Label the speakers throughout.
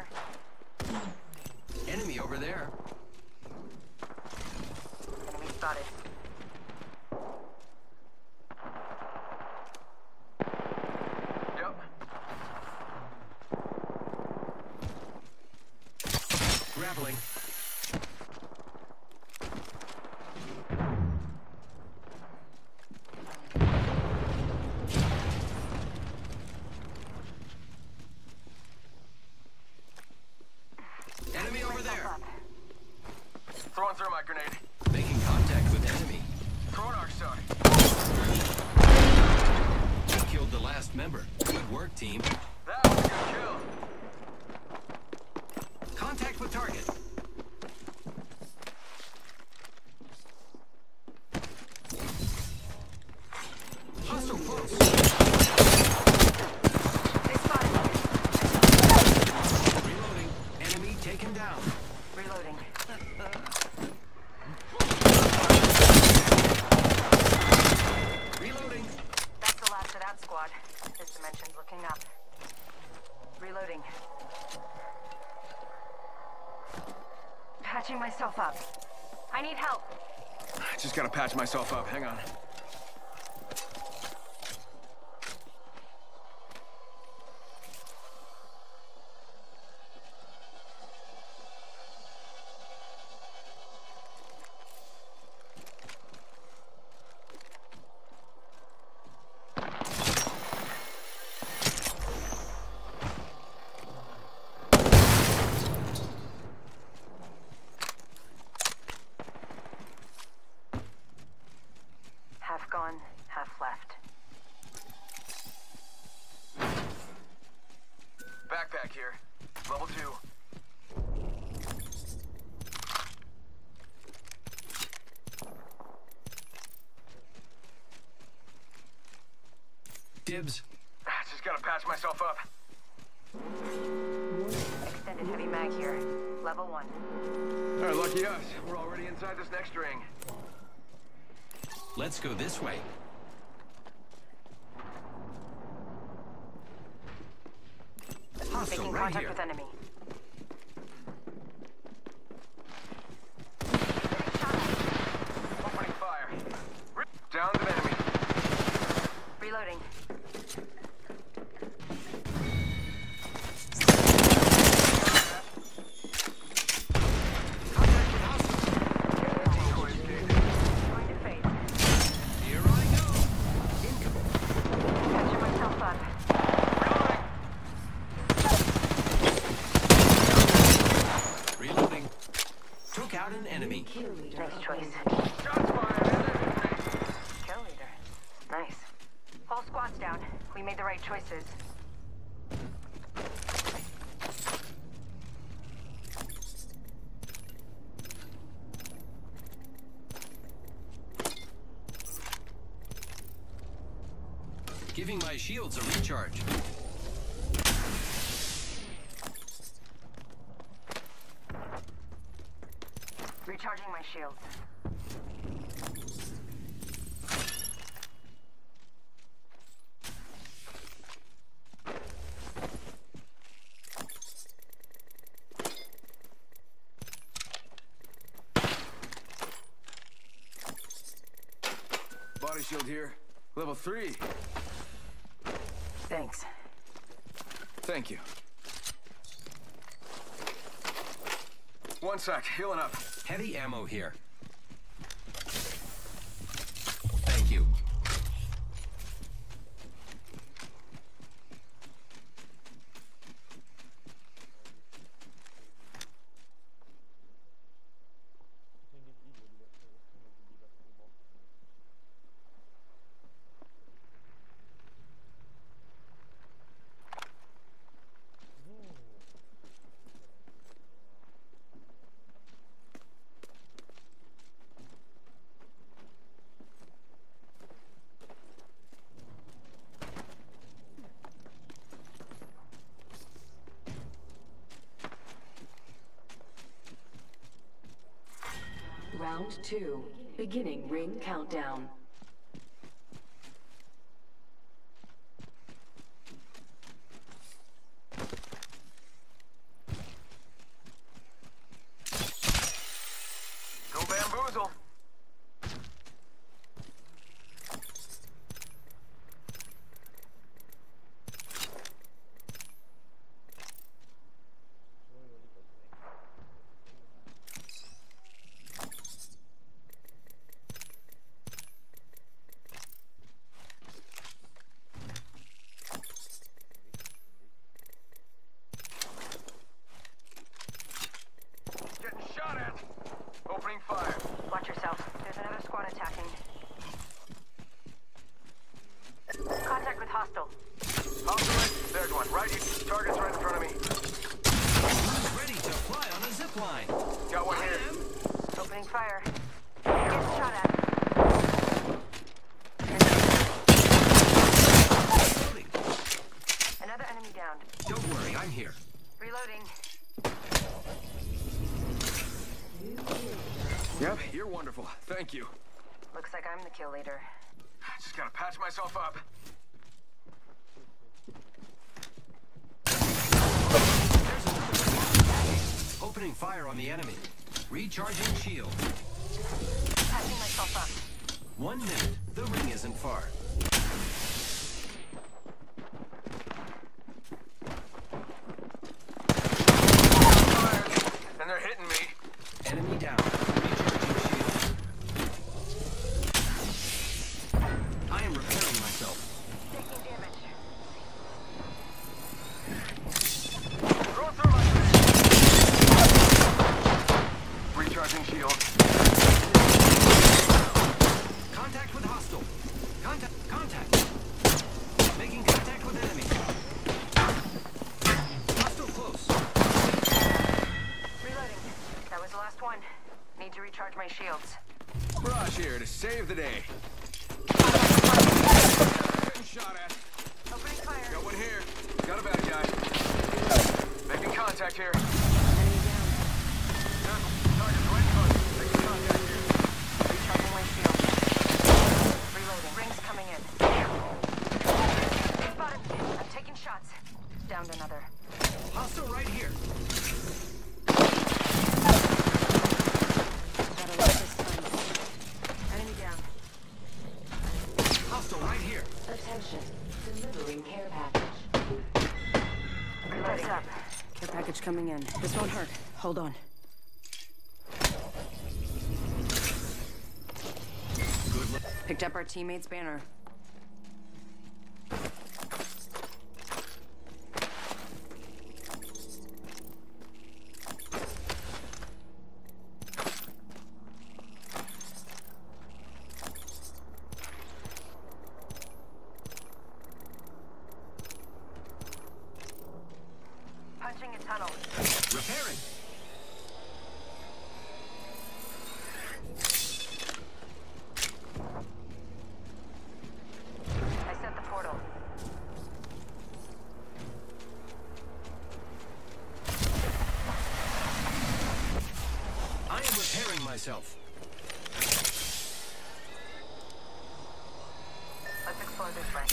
Speaker 1: fire.
Speaker 2: Enemy over there.
Speaker 1: Enemy spotted.
Speaker 3: Yep.
Speaker 2: Grappling. Enemy over there.
Speaker 1: Up.
Speaker 3: Throwing thermite grenade.
Speaker 2: Making contact with enemy.
Speaker 3: Star.
Speaker 2: We killed the last member. Good work, team.
Speaker 3: That was a good kill.
Speaker 2: Contact with target. Hostile close.
Speaker 1: They spotted me.
Speaker 2: Reloading. Enemy taken down.
Speaker 1: Reloading.
Speaker 2: Reloading.
Speaker 1: That's the last of that squad. This dimension's looking up. Reloading. Patching myself up. I need help.
Speaker 3: Just gotta patch myself up. Hang on.
Speaker 1: Half gone, half left.
Speaker 3: Backpack here. Level two.
Speaker 2: Dibs.
Speaker 3: Ah, just gotta patch myself up.
Speaker 1: Extended heavy mag here. Level one.
Speaker 3: Alright, lucky us. We're already inside this next ring.
Speaker 2: Let's go this way. Hostile
Speaker 1: Making
Speaker 2: right
Speaker 1: contact
Speaker 2: here.
Speaker 1: with enemy.
Speaker 3: Opening fire. Down to enemy.
Speaker 1: Reloading. We made the right choices.
Speaker 2: Giving my shields a recharge.
Speaker 1: Recharging my shields.
Speaker 3: Shield here. Level three.
Speaker 1: Thanks.
Speaker 3: Thank you. One sec. Healing up.
Speaker 2: Heavy ammo here. Thank you.
Speaker 4: Round two. Beginning ring countdown.
Speaker 1: hostile.
Speaker 3: Hostile, there's one. Right here. Target's right in front of me.
Speaker 2: Ready to fly on a zipline.
Speaker 3: Got one here.
Speaker 1: Opening fire. Get shot at. Another enemy downed.
Speaker 2: Don't worry, I'm here.
Speaker 1: Reloading.
Speaker 3: Yep, you're wonderful. Thank you.
Speaker 1: Looks like I'm the kill leader.
Speaker 3: Just gotta patch myself up.
Speaker 2: Opening fire on the enemy. Recharging shield.
Speaker 1: Patching myself up.
Speaker 2: One minute. The ring isn't far.
Speaker 3: Fire. And they're hitting me.
Speaker 2: Enemy down. Recharging shield. I am repairing myself.
Speaker 1: Taking damage.
Speaker 3: Throw through my Recharging shield.
Speaker 2: Contact with hostile. Contact. Contact. Making contact with enemy. Hostile close.
Speaker 1: Reloading. That was the last one. Need to recharge my shields.
Speaker 3: Raj here to save the day. Shot at.
Speaker 1: Opening fire.
Speaker 3: Got one here. Got a bad guy. Making contact here.
Speaker 1: Down. Hold on. Picked up our teammate's banner. Punching a tunnel.
Speaker 2: Repairing.
Speaker 1: I set the portal.
Speaker 2: I am repairing myself.
Speaker 1: Let's explore this way.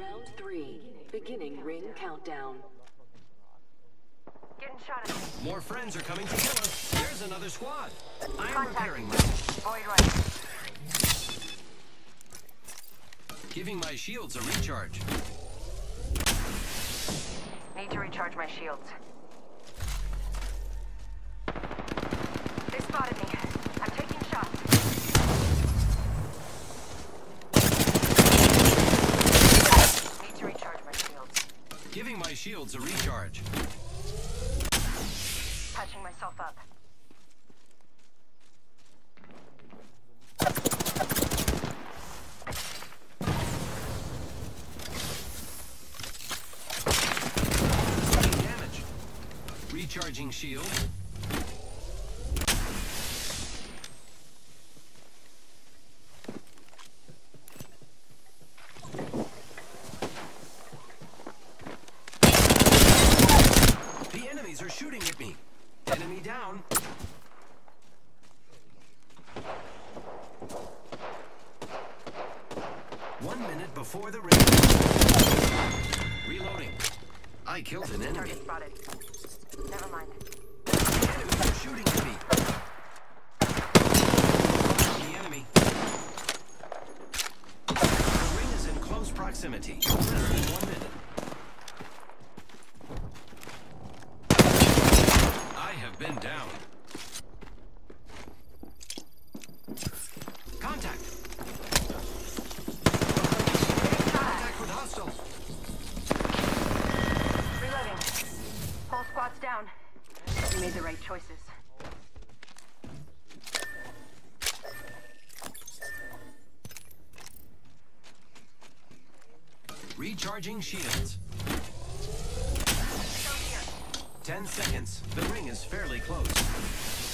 Speaker 4: Round three. Beginning ring countdown.
Speaker 1: Getting shot at.
Speaker 2: More friends are coming to kill us. There's another squad. I am
Speaker 1: Contact.
Speaker 2: repairing myself.
Speaker 1: Void right.
Speaker 2: Giving my shields a recharge.
Speaker 1: Need to recharge my shields. They spotted me. I'm taking shots. Need to recharge my shields.
Speaker 2: Giving my shields a recharge.
Speaker 1: Patching myself up.
Speaker 2: Taking damage. Recharging shield. The enemies are shooting at me. Enemy down. One minute before the ring. Reloading. I killed an enemy.
Speaker 1: Target spotted. Never mind.
Speaker 2: Enemies are shooting at me. The enemy. The ring is in close proximity. Less than one minute. Recharging shields. Ten seconds. The ring is fairly close.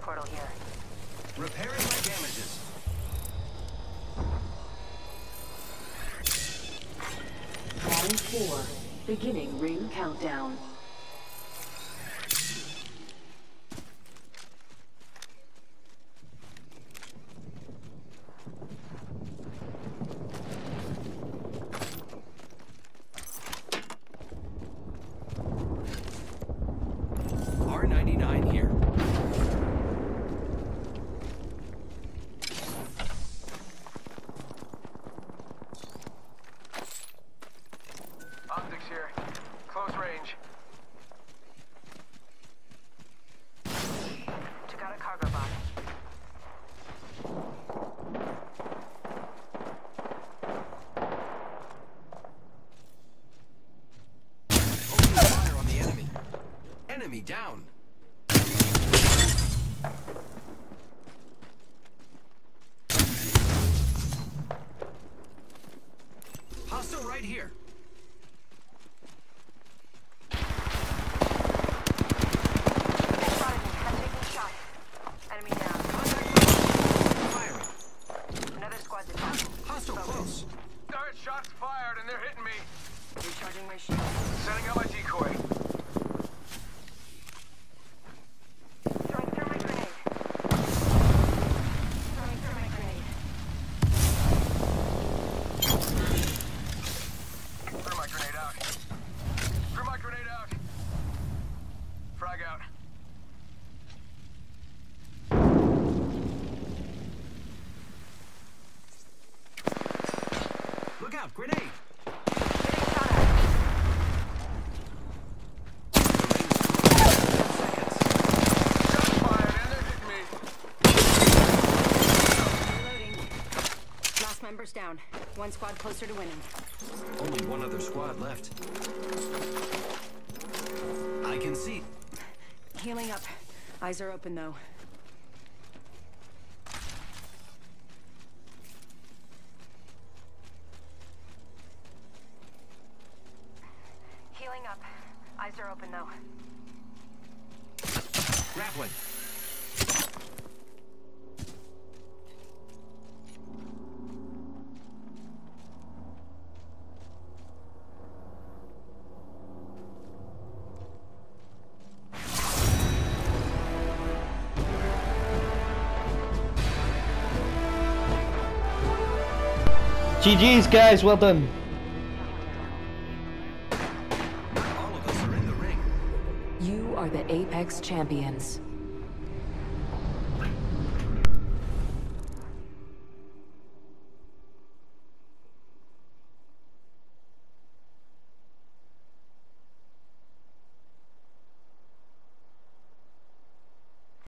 Speaker 1: Portal here.
Speaker 2: Repairing my damages.
Speaker 4: Round four. Beginning ring countdown.
Speaker 2: R99 here.
Speaker 3: Optics here. Close range.
Speaker 1: Took out a cargo bot.
Speaker 2: Opening fire on the enemy. Enemy down. Hostile right here.
Speaker 1: Spotted me. I'm taking shots. Enemy down.
Speaker 2: Firing.
Speaker 1: Another squad's attacking.
Speaker 2: Hostile close.
Speaker 3: Alright, shots fired and they're hitting me.
Speaker 1: Recharging my shield.
Speaker 3: Setting out my decoy.
Speaker 1: Throwing thermite grenade. Throwing thermite grenade.
Speaker 3: Threw my grenade out. Threw my grenade out. Frag out.
Speaker 2: Look out, grenade.
Speaker 1: Getting shot at.
Speaker 3: Shots fired and they're hitting me.
Speaker 1: Reloading. Last member's down. One squad closer to winning.
Speaker 2: Only one other squad left. I can see.
Speaker 1: Healing up. Eyes are open though. Healing up. Eyes are open though.
Speaker 2: Grappling.
Speaker 5: GG's, guys. Well done.
Speaker 4: You are the Apex Champions.